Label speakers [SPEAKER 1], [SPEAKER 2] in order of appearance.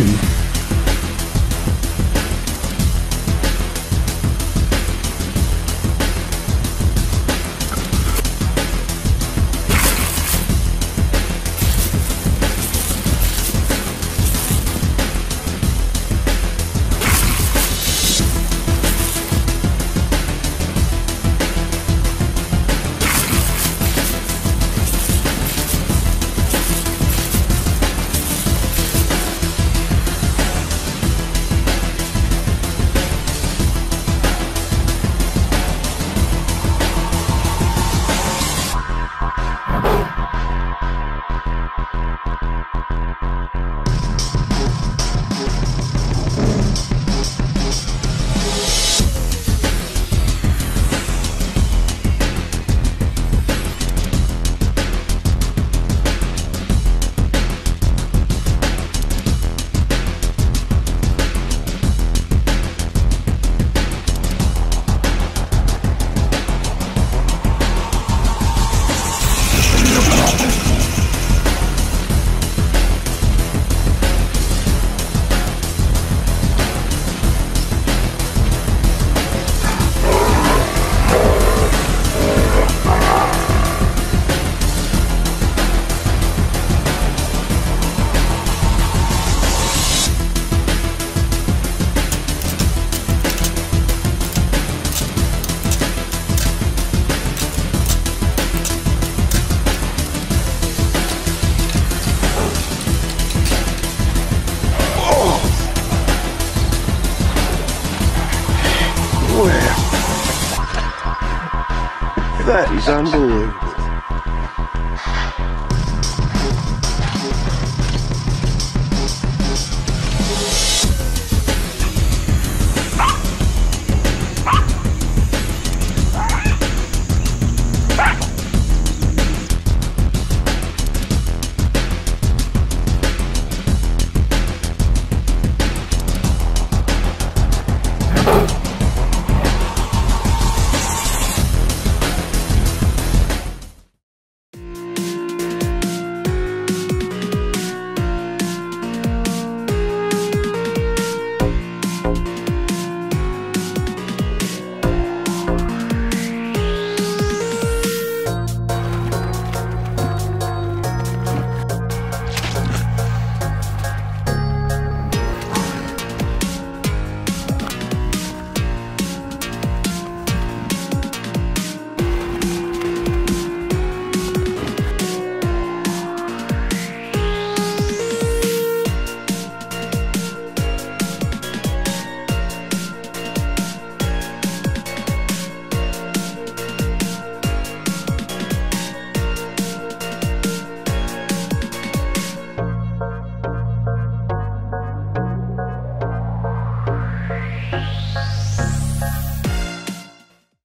[SPEAKER 1] Tschüss. That is unbelievable.